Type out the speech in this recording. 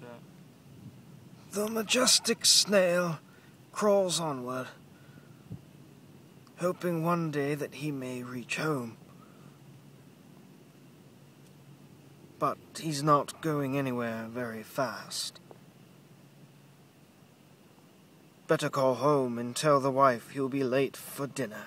That? The majestic snail crawls onward, hoping one day that he may reach home. But he's not going anywhere very fast. Better call home and tell the wife he'll be late for dinner.